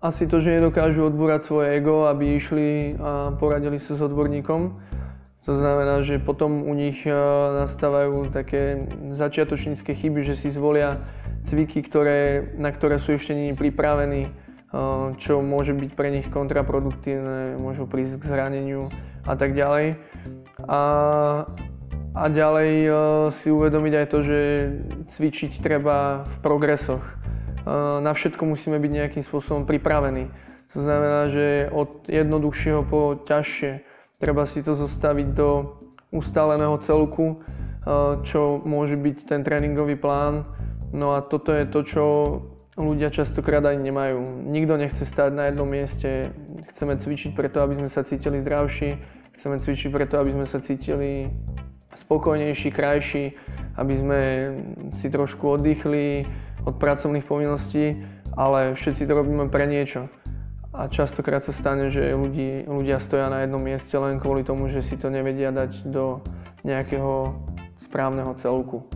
Asi to, že nedokážu odbúrať svoje ego, aby išli a poradili sa s odborníkom. To znamená, že potom u nich e, nastávajú také začiatočnícke chyby, že si zvolia cviky, ktoré, na ktoré sú ešte nie pripravení, e, čo môže byť pre nich kontraproduktívne, môžu prísť k zraneniu a tak ďalej. A, a ďalej e, si uvedomiť aj to, že cvičiť treba v progresoch na všetko musíme byť nejakým spôsobom pripravení. To znamená, že od jednoduchšieho po ťažšie treba si to zostaviť do ustáleného celku, čo môže byť ten tréningový plán. No a toto je to, čo ľudia častokrát aj nemajú. Nikto nechce stať na jednom mieste. Chceme cvičiť preto, aby sme sa cítili zdravší. Chceme cvičiť preto, aby sme sa cítili spokojnejší, krajší, aby sme si trošku oddychli, od pracovných povinností, ale všetci to robíme pre niečo. A častokrát sa stane, že ľudí, ľudia stoja na jednom mieste len kvôli tomu, že si to nevedia dať do nejakého správneho celku.